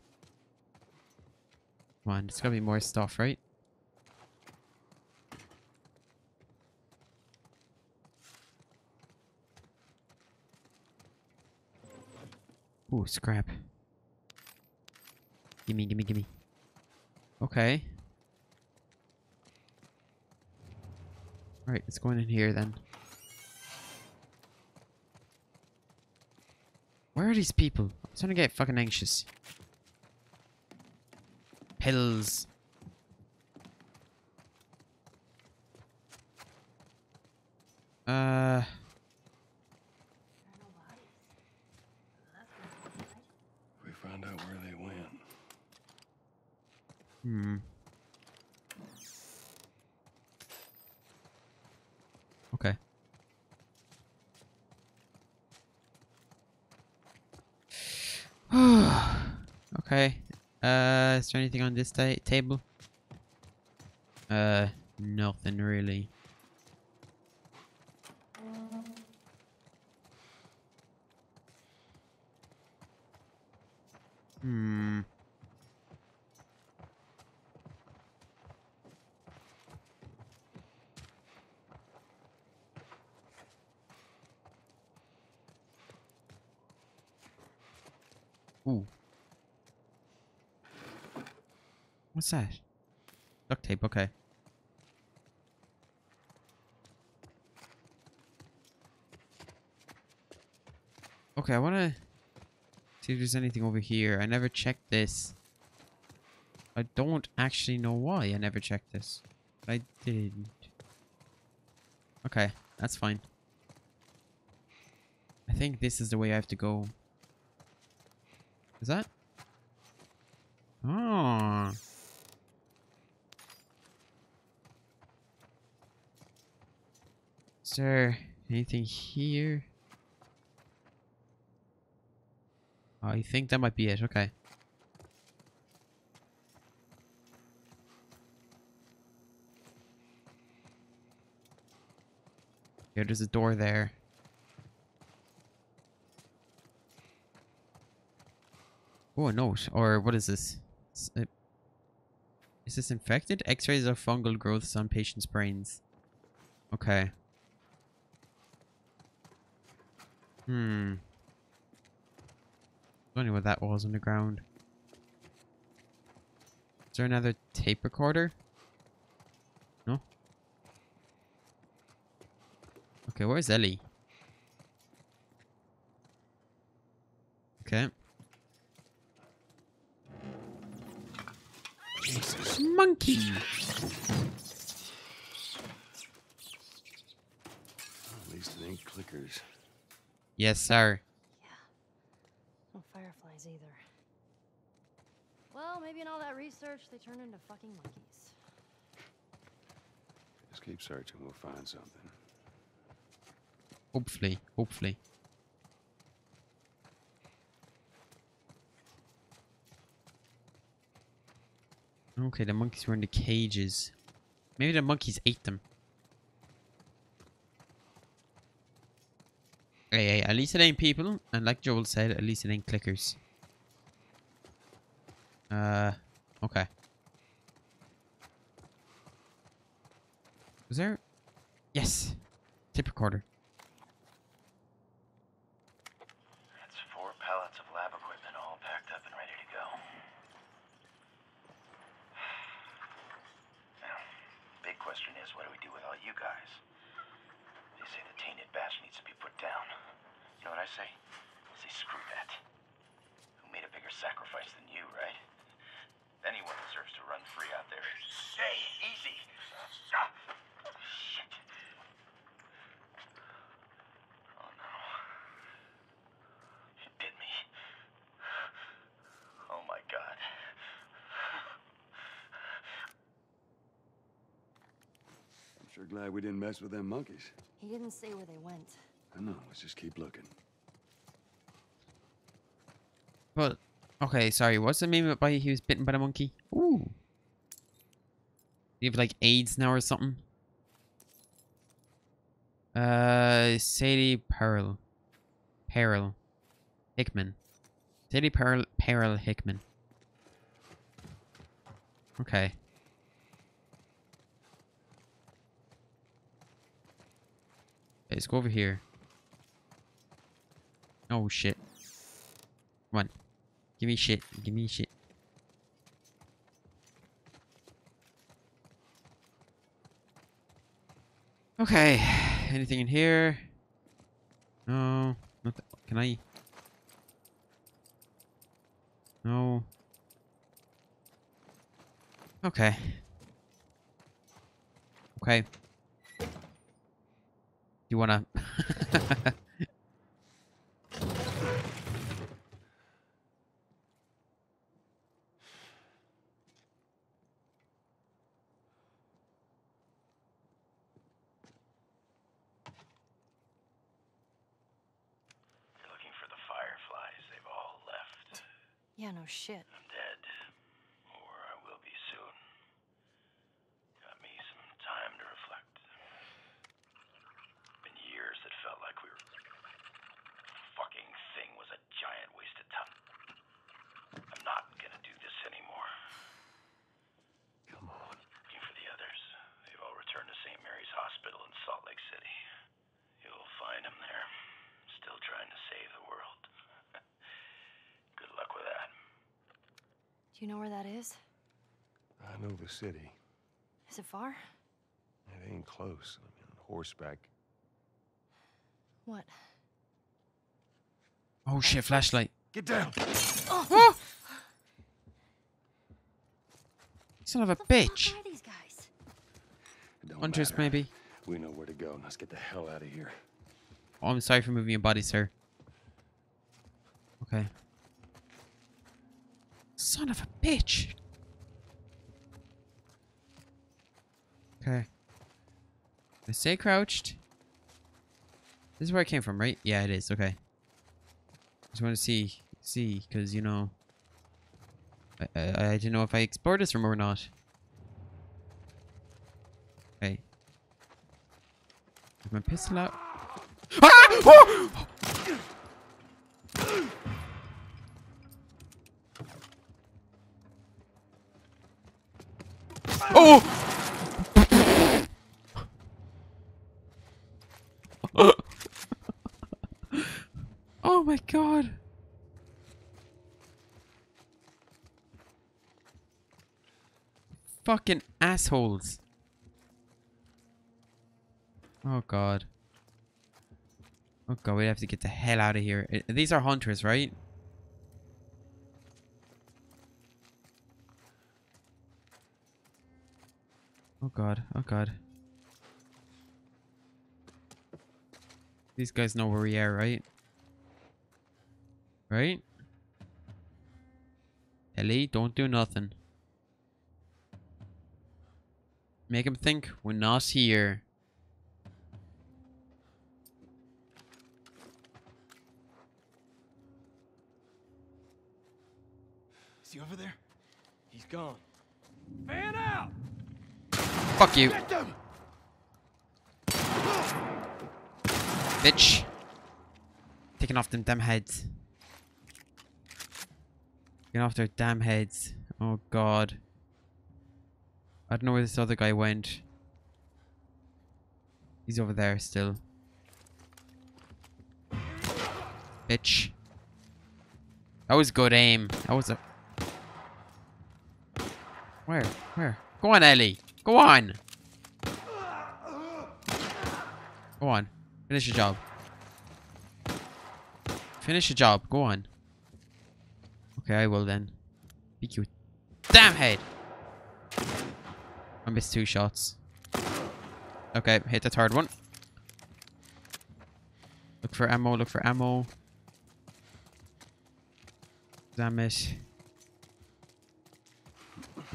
Come on, there's gotta be more stuff, right? Ooh, scrap. Gimme, gimme, gimme. Okay. Alright, let's go in here then. Where are these people? I'm starting to get fucking anxious. Pills. Uh. We find out where they went. Hmm. Okay. okay. Uh, is there anything on this ta table? Uh, nothing really. Hmm. Ooh. What's that? Duct tape, okay. Okay, I wanna see if there's anything over here. I never checked this. I don't actually know why I never checked this. I didn't. Okay, that's fine. I think this is the way I have to go. Is that? Oh. Is there anything here? I think that might be it. Okay. Yeah, there's a door there. Oh, a note. Or what is this? Uh, is this infected? X-rays of fungal growths on patient's brains. Okay. Hmm. I Don't know what that was on the ground. Is there another tape recorder? No? Okay, where's Ellie? Okay. Monkey! At least it ain't clickers. Yes, sir. Yeah. No fireflies either. Well, maybe in all that research, they turned into fucking monkeys. Just keep searching. We'll find something. Hopefully, hopefully. Okay, the monkeys were in the cages. Maybe the monkeys ate them. Hey, at least it ain't people. And like Joel said, at least it ain't clickers. Uh, okay. Was there? Yes. Tip recorder. That's four pallets of lab equipment all packed up and ready to go. Now, big question is, what do we do with all you guys? They say the tainted batch needs to be put down. You know what I say? I say screw that. Sure glad we didn't mess with them monkeys. He didn't say where they went. I know, let's just keep looking. But okay, sorry. What's the meme by he was bitten by the monkey? Ooh. You have like AIDS now or something? Uh, Sadie Pearl, Peril, Hickman, Sadie Pearl, Peril Hickman. Okay. Okay, Let's go over here. Oh shit. Come on. Give me shit. Give me shit. Okay. Anything in here? No. Not Nothing. Can I? No. Okay. Okay. You wanna? You're looking for the fireflies. They've all left. Yeah, no shit. I'm dead. Or I will be soon. Got me some time to reflect. Been years that felt like we were. Fucking thing was a giant waste of time. I'm not gonna do this anymore. Come on. Looking for the others. They've all returned to St. Mary's Hospital in Salt Lake City. You'll find them there. Still trying to save the world. Good luck with that. Do you know where that is? I know the city. Is it far? It ain't close. I mean, on horseback. What? oh shit! Flashlight. Get down! Oh. Son of a The fuck bitch. are these guys? Don't Hunters, matter. maybe. We know where to go. Let's get the hell out of here. Oh, I'm sorry for moving your body, sir. Okay. Son of a bitch. Okay. I stay crouched. This is where I came from, right? Yeah, it is. Okay. Just want to see, see, because you know, I, I I didn't know if I explored this room or not. Okay. Is my pistol out? Ah! Oh! Oh! oh my god. Fucking assholes. Oh god. Oh god, we have to get the hell out of here. Uh, these are hunters, right? God, oh god. These guys know where we are, right? Right? Ellie, don't do nothing. Make him think we're not here. Is he over there? He's gone. Fan out! Fuck you. Bitch. Taking off them damn heads. Taking off their damn heads. Oh god. I don't know where this other guy went. He's over there still. Bitch. That was good aim. That was a... Where? Where? Go on, Ellie. Go on. Go on. Finish your job. Finish your job. Go on. Okay, I will then. Be cute. Damn head! I missed two shots. Okay, hit the third one. Look for ammo, look for ammo. Damn it.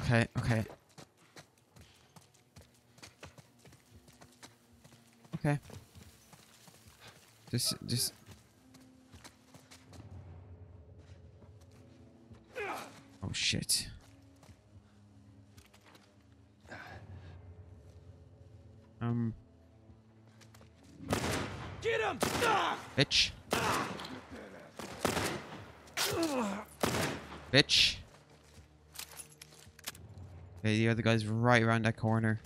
Okay, okay. Just, just. Oh shit. Um. Get him! Bitch. Bitch. Okay, the other guy's right around that corner.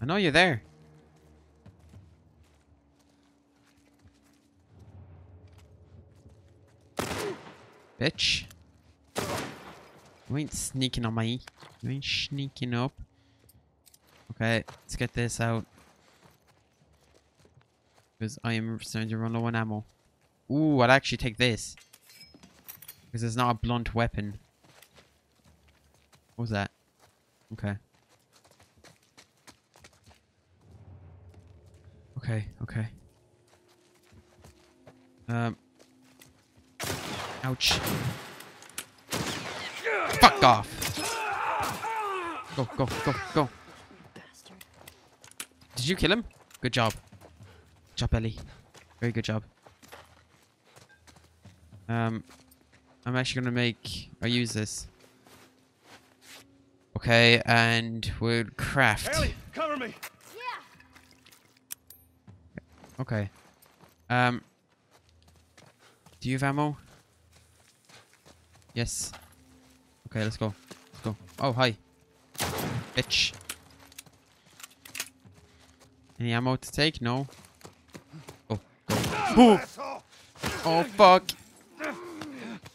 I know you're there. Bitch. You ain't sneaking on my... You ain't sneaking up. Okay, let's get this out. Because I am starting to run low on ammo. Ooh, I'll actually take this. Because it's not a blunt weapon. What was that? Okay. Okay, okay. Um. Ouch. Fuck off! Go, go, go, go. Bastard. Did you kill him? Good job. Good job, Ellie. Very good job. Um, I'm actually gonna make I use this. Okay, and we'll craft. Ellie, cover me! Yeah! Okay. Um. Do you have ammo? Yes. Okay, let's go. Let's go. Oh, hi. Bitch. Any ammo to take? No. Oh, go. Go. Oh, fuck.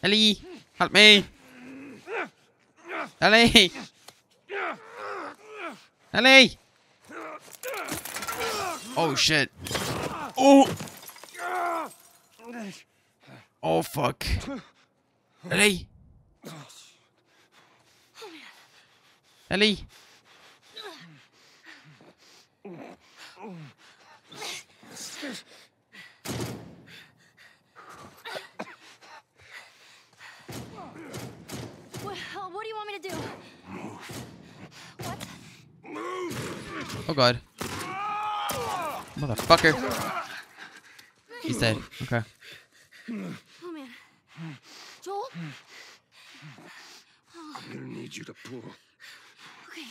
Ellie! Help me! Ellie! Ellie! Oh, shit. Oh! Oh, fuck. Ellie! Ellie! What, what do you want me to do? What? Oh, God. Motherfucker. He's dead. Okay. Oh man. Joel? I'm gonna need you to pull. Okay.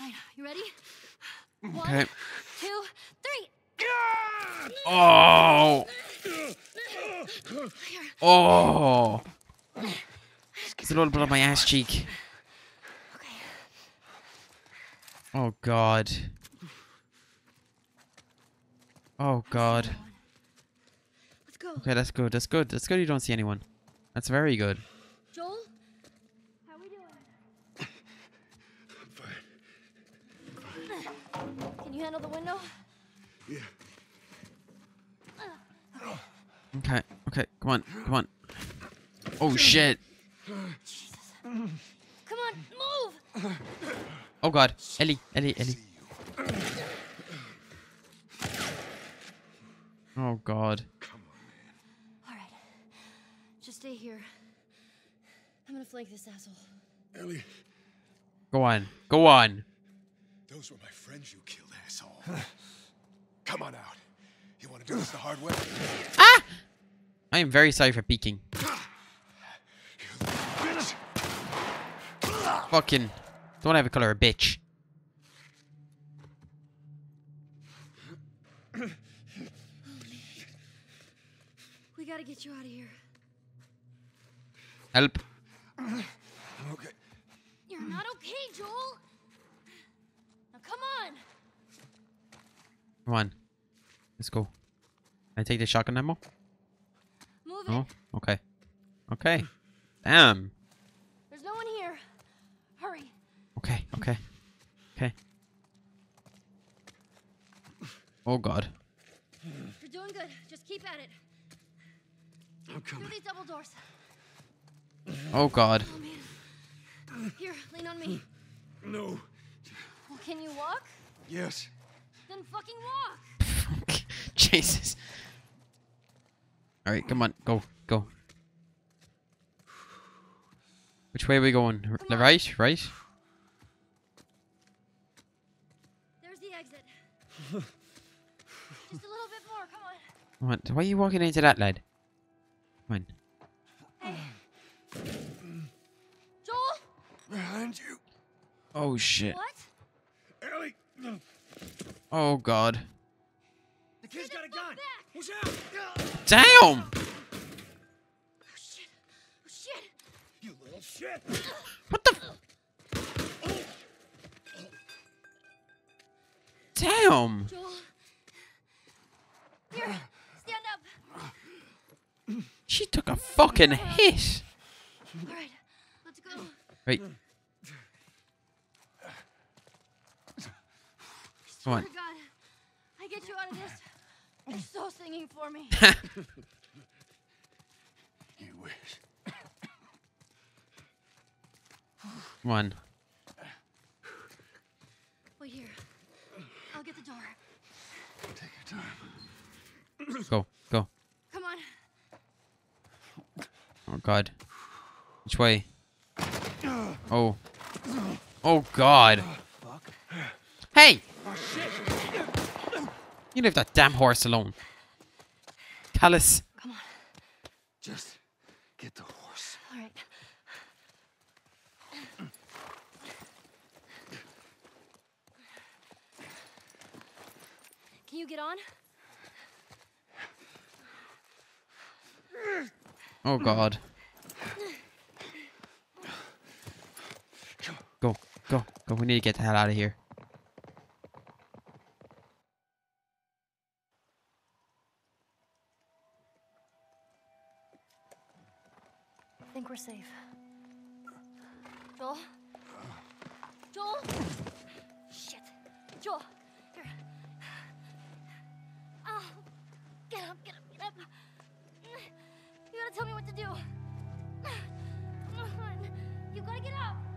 Alright, you ready? Okay. One, two, three. Oh! Oh! There's a little blood on my ass cheek. Okay. Oh, God. Oh, God. Let's. Okay, that's good. That's good. That's good you don't see anyone. That's very good. Joel? How we doing? Can you handle the window? Yeah. Okay, okay, come on, come on. Oh, shit. Come on, move! Oh, God. Ellie, Ellie, Ellie. Oh, God. Alright. Just stay here. I'm gonna flank this asshole. Ellie, Go on. Go on. those were my friends you killed, asshole. Come on out. You want to do this the hard way? Ah! I am very sorry for peeking. Fucking. Don't ever call her a bitch. We gotta get you out of here. Help. I'm Okay. You're not okay, Joel! Now come on! Come on. Let's go. Can I take the shotgun ammo? Move No? it! Okay. Okay. Damn. There's no one here. Hurry. Okay, okay. Okay. Oh god. You're doing good. Just keep at it. I'm coming. Through these double doors. Oh god. Oh. Here, lean on me. No. Well, can you walk? Yes. Then fucking walk! Jesus. Alright, come on. Go. Go. Which way are we going? R- Come on. Right? Right? There's the exit. Just a little bit more. Come on. Why are you walking into that, lad? Come on. Oh, shit. What? Ellie! Oh, God. The kid's got a gun. Back! Watch out! Damn! Oh shit! Oh shit! You little shit! What the? f- Damn! Joel! Here! Stand up! She took a fucking hit. Alright, let's go. Right. Come on. Swear to God, I get you out of this. You're so singing for me. You wish. Come on. Wait here. I'll get the door. Take your time. Go. Go. Come on. Oh, God. Which way? Oh. Oh, God. Hey! Oh, you leave that damn horse alone. Callus. Come on. Just get the horse. Alright. Can you get on? Oh, God. Go. Go. Go. We need to get the hell out of here. We're safe. Joel? Joel? Shit. Joel, here. Oh, get up, get up, get up. You gotta tell me what to do. Come on. You gotta get up.